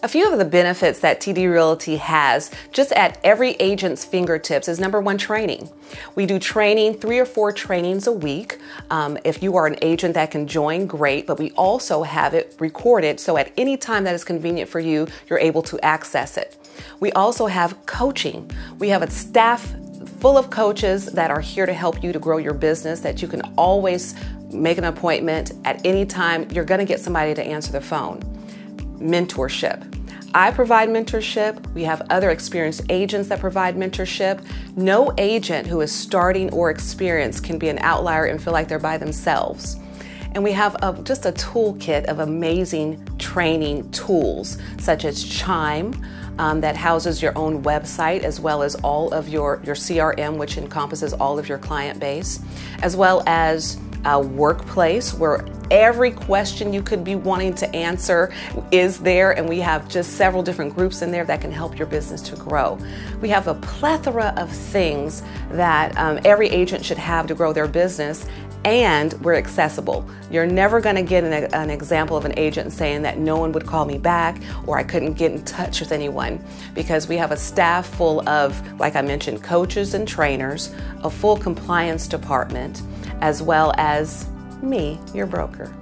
A few of the benefits that TD Realty has just at every agent's fingertips is number one, training. We do training, three or four trainings a week. Um, if you are an agent that can join, great, but we also have it recorded so at any time that is convenient for you, you're able to access it. We also have coaching. We have a staff full of coaches that are here to help you to grow your business that you can always make an appointment at any time. You're going to get somebody to answer the phone mentorship. I provide mentorship. We have other experienced agents that provide mentorship. No agent who is starting or experienced can be an outlier and feel like they're by themselves. And we have a, just a toolkit of amazing training tools, such as Chime, um, that houses your own website as well as all of your, your CRM, which encompasses all of your client base, as well as a workplace where every question you could be wanting to answer is there, and we have just several different groups in there that can help your business to grow. We have a plethora of things that um, every agent should have to grow their business, and we're accessible. You're never going to get an, an, example of an agent saying that no one would call me back or I couldn't get in touch with anyone because we have a staff full of, like I mentioned, coaches and trainers, a full compliance department, as well as me, your broker.